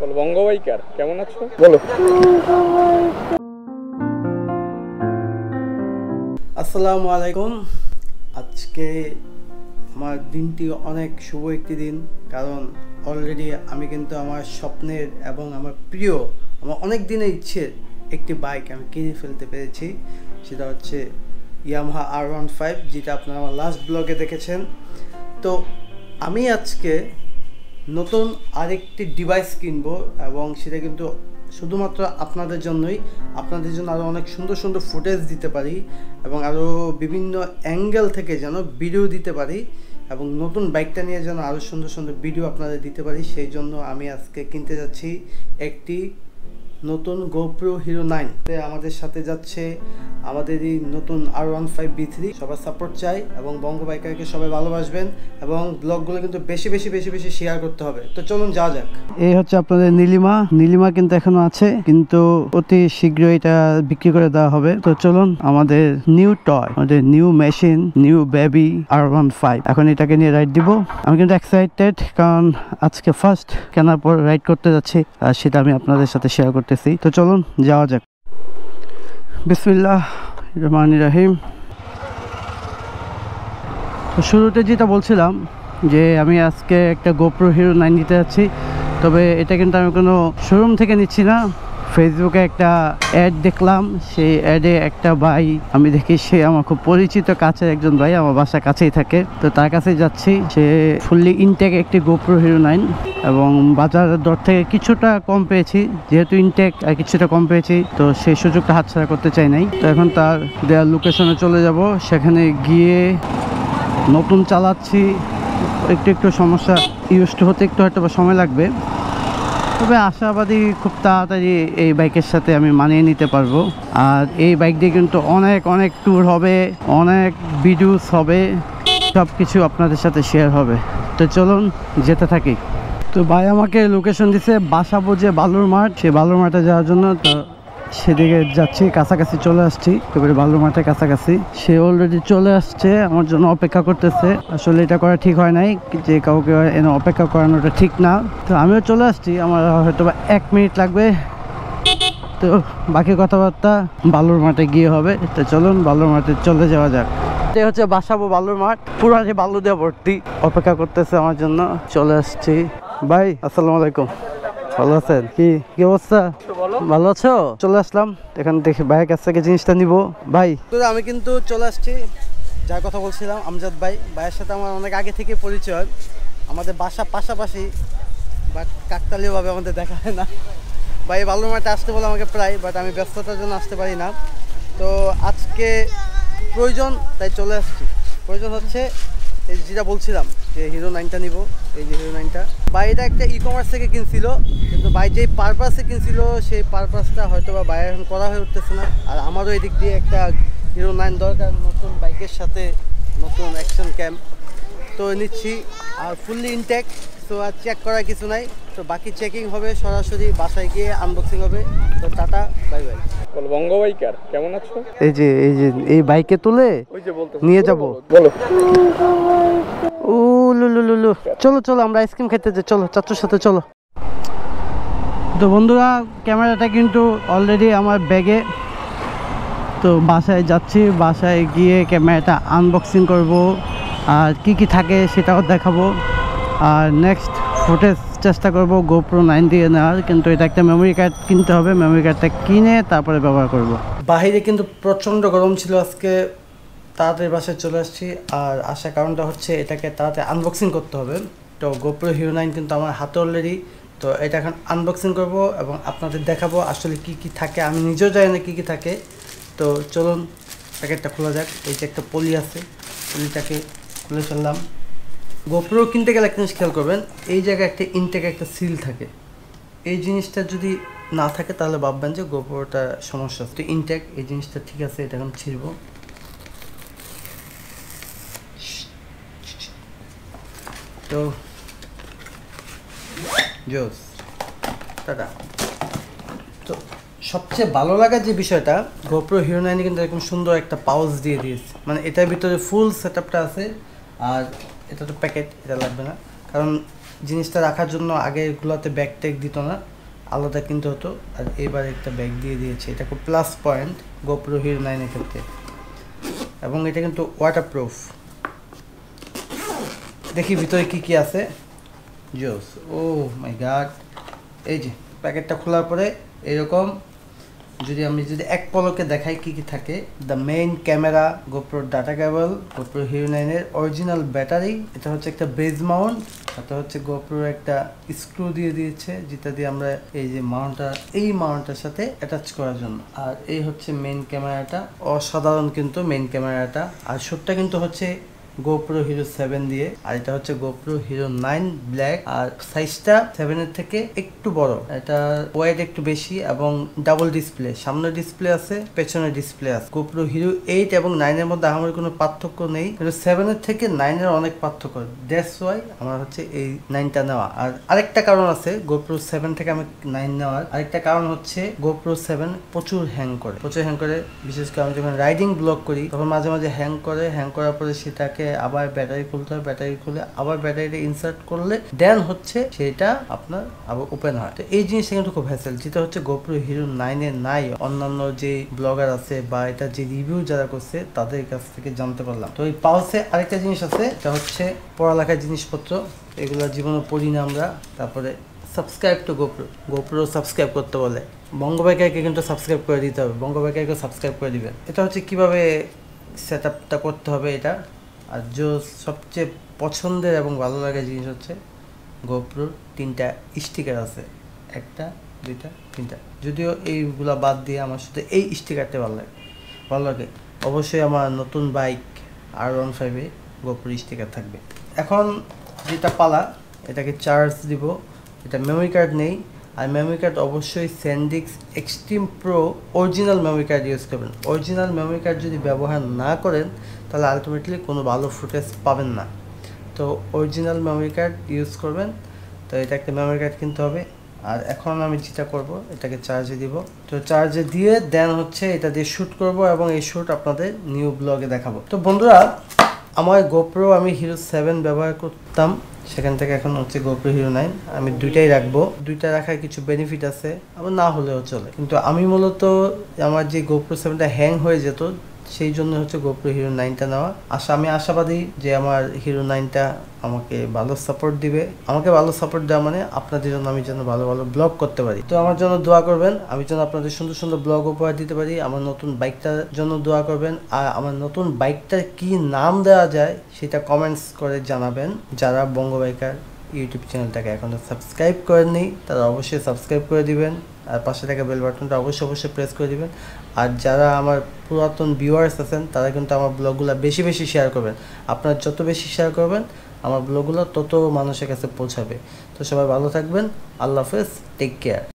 বলো বঙ্গবাইকার কেমন আছো? বলো। আসসালামু আলাইকুম। আজকে আমার দিনটি অনেক শুভ একটি দিন কারণ অলরেডি আমি কিন্তু আমার স্বপ্নের এবং আমার প্রিয় আমার অনেক দিনের ইচ্ছের একটি বাইক আমি কিনে ফেলতে পেরেছি। সেটা হচ্ছে ইয়ামাহা আর ওয়ান ফাইভ যেটা আপনারা আমার লাস্ট ব্লগে দেখেছেন। তো আমি আজকে নতুন আরেকটি ডিভাইস কিনবো এবং সেটা কিন্তু শুধুমাত্র আপনাদের জন্যই। আপনাদের জন্য আরও অনেক সুন্দর সুন্দর ফুটেজ দিতে পারি এবং আরও বিভিন্ন অ্যাঙ্গেল থেকে যেন ভিডিও দিতে পারি এবং নতুন বাইকটা নিয়ে যেন আরও সুন্দর সুন্দর ভিডিও আপনাদের দিতে পারি। সেই জন্য আমি আজকে কিনতে যাচ্ছি একটি নতুন গোপ্রো হিরো নাইন আমাদের সাথে যাচ্ছে আমাদের এই নতুন R one five V three সবার সাপোর্ট চাই এবং বঙ্গ বাইকারকে সবাই ভালোবাসবেন এবং ব্লগগুলো কিন্তু বেশি বেশি বেশি বেশি শেয়ার করতে হবে। তো চলুন যাওয়া যাক। এই হচ্ছে আপনাদের নীলিমা। নীলিমা কিন্তু এখনও আছে, কিন্তু অতি শীঘ্রই এটা বিক্রি করে দেওয়া হবে। তো চলুন, আমাদের নিউ টয় আমাদের new machine new baby R one five এখন এটাকে নিয়ে রাইড দিব। আমি কিন্তু এক্সাইটেড কারণ আজকে ফার্স্ট কেনার পর রাইড করতে যাচ্ছি, আর সেটা আমি আপনাদের সাথে শেয়ার করতেছি তো চলুন, যাওয়া যাক। বিসমিল্লাহ রহমান রাহিম। তো শুরুতে যেটা বলছিলাম, যে আমি আজকে একটা গোপ্রো হিরো নাইন নিতে যাচ্ছি, তবে এটা কিন্তু আমি কোনো শোরুম থেকে নিচ্ছি না। ফেসবুকে একটা অ্যাড দেখলাম। সেই অ্যাডে একটা ভাই, আমি দেখি সে আমার খুব পরিচিত, কাছের একজন ভাই আমার বাসার কাছেই থাকে। তো তার কাছে যাচ্ছি। সে ফুললি ইনটেক একটি গোপ্রো হিরো নাইন এবং বাজার দর থেকে কিছুটা কম পেয়েছি। যেহেতু ইনটেক আর কিছুটা কম পেয়েছি, তো সেই সুযোগটা হাতছাড়া করতে চাই নাই। তো এখন তার দেওয়ার লোকেশনে চলে যাব। সেখানে গিয়ে নতুন চালাচ্ছি। একটু একটু সমস্যা ইউজ হতে একটু হয়তো সময় লাগবে। তবে আশাবাদী খুব তাড়াতাড়ি এই বাইকের সাথে আমি মানিয়ে নিতে পারব। আর এই বাইক দিয়ে কিন্তু অনেক অনেক ট্যুর হবে, অনেক ভিডিওস হবে সব কিছু আপনাদের সাথে শেয়ার হবে। তো চলুন, যেতে থাকি। তো ভাই আমাকে লোকেশন দিছে বাসাবো যে বালুর মাঠ সেই বালুর মাঠে যাওয়ার জন্য তো সেদিকে যাচ্ছি, কাছাকাছি চলে আসছি এবারে বালুর মাঠের কাছাকাছি। সে অলরেডি চলে আসছে, আমার জন্য অপেক্ষা করতেছে। আসলে এটা করা ঠিক হয় নাই, যে কাউকে এনে অপেক্ষা করানোটা ঠিক না। তো আমিও চলে আসছি, আমার হয়তো এক মিনিট লাগবে। তো বাকি কথাবার্তা বালুর মাঠে গিয়ে হবে। তো চলুন, বালুর মাঠে চলে যাওয়া যাক। এটা হচ্ছে বাসাবো বালুর মাঠ পুরো বালু দিয়ে ভর্তি। অপেক্ষা করতেছে আমার জন্য, চলে আসছি। ভাই, আসসালামু আলাইকুম। ভালো আছেন? কি কি অবস্থা? ভালো আছো? চলে আসলাম। এখান থেকে ভাইয়ের কাছ থেকে জিনিসটা নিব। ভাই। আমি কিন্তু চলে আসছি। যার কথা বলছিলাম আমজাদ ভাই। ভাইয়ের সাথে আমার অনেক আগে থেকে পরিচয়। আমাদের বাসা পাশাপাশি বাট কাকতালীয়ভাবে আমাদের দেখা হয় না। ভাই বালুর মাঠে আসতে বলে আমাকে প্রায় বাট আমি ব্যস্ততার জন্য আসতে পারি না। তো আজকে প্রয়োজন তাই চলে আসছি। প্রয়োজন হচ্ছে এই যেটা বলছিলাম, যে হিরো নাইনটা নিব, এই যে হিরো নাইনটা ভাই, এটা একটা ই কমার্স থেকে কিনছিল, কিন্তু বাই যে পারপাসে কিনছিল, সেই পারপাসটা হয়তো বা বাইরে এখন করা হয়ে উঠতেছে না। আর আমারও এদিক দিয়ে একটা হিরো নাইন দরকার, নতুন বাইকের সাথে নতুন অ্যাকশন ক্যাম্প তো নিচ্ছি আর ফুললি ইনটেক তো আর চেক করার কিছু নাই। তো বাকি চেকিং হবে সরাসরি বাসায় গিয়ে আনবক্সিং হবে। তো টাটা বাই বাই কেমন আছো? এই যে এই যে এই বাইকে তুলে ওই নিয়ে যাব। বলো ও লু লু লু লু। চলো চলো আমরা আইসক্রিম খেতে যাই। চলো চাচুর সাথে চলো। তো বন্ধুরা ক্যামেরাটা কিন্তু অলরেডি আমার ব্যাগে। তো বাসায় যাচ্ছি বাসায় গিয়ে ক্যামেরাটা আনবক্সিং করব। আর কি কি থাকে সেটাও দেখাবো। আর নেক্সট ফুটেজ চেষ্টা করব গোপ্রো নাইন দিয়ে নেওয়ার, কিন্তু এটা একটা মেমোরি কার্ড কিনতে হবে মেমোরি কার্ডটা কিনে তারপরে ব্যবহার করব। বাহিরে কিন্তু প্রচণ্ড গরম ছিল আজকে, তাড়াতাড়ি বাসায় চলে আসছি। আর আসার কারণটা হচ্ছে এটাকে তাড়াতাড়ি আনবক্সিং করতে হবে। তো গোপ্রো হিরো নাইন কিন্তু আমার হাতে অলরেডি তো এটা এখন আনবক্সিং করব এবং আপনাদের দেখাবো আসলে কি কি থাকে। আমি নিজেও জানি না কী কী থাকে। তো চলুন প্যাকেটটা খোলা যাক। এই যে একটা পলি আছে, পলিটাকে খুলে ফেললাম। গোপ্রো কিনতে গেলে একটা জিনিস খেয়াল করবেন, এই জায়গায় একটা ইনটেক একটা সিল থাকে। এই জিনিসটা যদি না থাকে, তাহলে ভাববেন যে গোপ্রোটা সমস্যা। তো ইনটেক এই জিনিসটা ঠিক আছে, এটা এখন ছিড়বো। তো, জোস, টাটা। তো সবচেয়ে ভালো লাগার যে বিষয়টা গোপ্রো হিরো নাইনে কিন্তু এরকম সুন্দর একটা পাউচ দিয়ে দিয়েছে। মানে এটার ভিতরে ফুল সেট আছে। আর এটা তো প্যাকেট এটা লাগবে না। কারণ জিনিসটা রাখার জন্য আগে এগুলোতে ব্যাগ ট্যাগ দিত না, আলাদা কিনতে হতো, আর এবার একটা ব্যাগ দিয়ে দিয়েছে। এটা খুব প্লাস পয়েন্ট গোপ্রো হিরো নাইনের ক্ষেত্রে। এবং এটা কিন্তু ওয়াটার প্রুফ দেখি ভিতরে কি কি আছে। জোস ও মাই গাড এই যে প্যাকেটটা খোলার পরে এরকম যদি আমি যদি এক পলকে দেখাই কি কি থাকে the main camera GoPro data cable GoPro Hero নাইনের অরিজিনাল ব্যাটারি এটা হচ্ছে একটা বেজ মাউন্ট এটা হচ্ছে গোপ্রোর একটা স্ক্রু দিয়ে দিয়েছে, যেটা দিয়ে আমরা এই যে মাউন্টটা এই মাউন্টটার সাথে অ্যাটাচ করার জন্য। আর এই হচ্ছে মেইন ক্যামেরাটা অসাধারণ কিন্তু মেইন ক্যামেরাটা আর শুটটা কিন্তু হচ্ছে গোপ্রো হিরো সেভেন দিয়ে, আর এটা হচ্ছে গোপ্রো হিরো নাইন ব্ল্যাক আর সাইজটা সেভেনের থেকে একটু বড়। এটা ওয়াইড একটু বেশি এবং ডাবল ডিসপ্লে সামনে ডিসপ্লে আছে, পেছনে ডিসপ্লে আছে। গোপ্রো হিরো এইট এবং নাইনের মধ্যে আমার কোনো পার্থক্য নেই, কিন্তু সেভেনের থেকে নাইনের অনেক পার্থক্য। দ্যাটস ওয়াই আমার হচ্ছে এই নাইনটা নেওয়া। আর আরেকটা কারণ আছে গোপ্রো সেভেন থেকে আমি নাইন নেওয়ার। আরেকটা কারণ হচ্ছে গোপ্রো সেভেন প্রচুর হ্যাং করে। প্রচুর হ্যাং করে, বিশেষ করে আমি যখন রাইডিং ব্লগ করি, তখন মাঝে মাঝে হ্যাং করে হ্যাং করার পরে সেটাকে আবার ব্যাটারি খুলতে হবে ব্যাটারি খুলে আবার ব্যাটারিটা ইনসার্ট করলে দেন হচ্ছে সেটা আপনার আবার ওপেন হয়। তো এই জিনিসটা কিন্তু খুব হ্যাসেল যেটা হচ্ছে গোপ্রো হিরো নাইনে নাই, অন্যান্য যে ব্লগার আছে বা এটা যে রিভিউ যারা করছে, তাদের কাছ থেকে জানতে পারলাম। তো এই পালসে আরেকটা জিনিস আছে, এটা হচ্ছে পড়ালেখার জিনিসপত্র, এগুলো জীবনে পড়ি না আমরা, তারপরে subscribe to GoPro GoPro subscribe করতে বলে। বঙ্গবাইকারকে কিন্তু সাবস্ক্রাইব করে দিতে হবে বঙ্গবাইকারকে সাবস্ক্রাইব করে দিবেন। এটা হচ্ছে কীভাবে সেট করতে হবে এটা? আর যে সবচেয়ে পছন্দের এবং ভালো লাগার জিনিস হচ্ছে গোপ্রোর তিনটা স্টিকার আছে। একটা, দুইটা, তিনটা। যদিও এইগুলা বাদ দিয়ে আমার শুধু এই স্টিকারটা ভালো লাগে। ভালো লাগে। অবশ্যই আমার নতুন বাইক আর ওয়ান ফাইভে গোপ্রো স্টিকার থাকবে। এখন যেটা পালা, এটাকে চার্জ দিব। এটা মেমোরি কার্ড নেই। আর মেমোরি কার্ড অবশ্যই SanDisk extreme pro original memory card use করবেন। অরিজিনাল মেমোরি কার্ড যদি ব্যবহার না করেন তাহলে আলটিমেটলি কোনো ভালো ফুটেজ পাবেন না। তো অরিজিনাল মেমোরি কার্ড ইউজ করবেন। তো এটা একটা মেমোরি কার্ড কিনতে হবে। আর এখন আমি যেটা করব, এটাকে চার্জে দিব। তো চার্জে দিয়ে দেন হচ্ছে এটা দিয়ে শ্যুট করব এবং এই শ্যুট আপনাদের নিউ ব্লগে দেখাবো। তো বন্ধুরা, আমার গোপ্রো আমি হিরো সেভেন ব্যবহার করতাম। সেখান থেকে এখন হচ্ছে গোপ্রো হিরো নাইন আমি দুইটাই রাখব। দুইটা রাখার কিছু বেনিফিট আছে, আবার না হলেও চলে। কিন্তু আমি মূলত আমার যে গোপ্রো সেভেনটা হ্যাং হয়ে যেত সেই জন্য হচ্ছে গোপ্রো হিরো নাইনটা নেওয়া। আশা, আমি আশাবাদী যে আমার হিরো নাইনটা আমাকে ভালো সাপোর্ট দিবে। আমাকে ভালো সাপোর্ট দেওয়া মানে আপনাদের জন্য আমি যেন ভালো ভালো ব্লগ করতে পারি। তো আমার জন্য দোয়া করবেন। আমি যেন আপনাদের সুন্দর সুন্দর ব্লগ উপহার দিতে পারি। আমার নতুন বাইকটার জন্য দোয়া করবেন। আর আমার নতুন বাইকটার কি নাম দেওয়া যায়, সেটা কমেন্টস করে জানাবেন। যারা বঙ্গ বাইকার ইউটিউব চ্যানেলটাকে এখনও সাবস্ক্রাইব করেননি, তারা অবশ্যই সাবস্ক্রাইব করে দিবেন। আর পাশে থাকা বেল বাটনটা অবশ্যই অবশ্যই প্রেস করে দিবেন। আর যারা আমার পুরাতন ভিউয়ার্স আছেন, তারা কিন্তু আমার ব্লগগুলো বেশি বেশি শেয়ার করবেন। আপনারা যত বেশি শেয়ার করবেন, আমার ব্লগগুলো তত মানুষের কাছে পৌঁছাবে। তো সবাই ভালো থাকবেন। আল্লাহ হাফেজ। Take care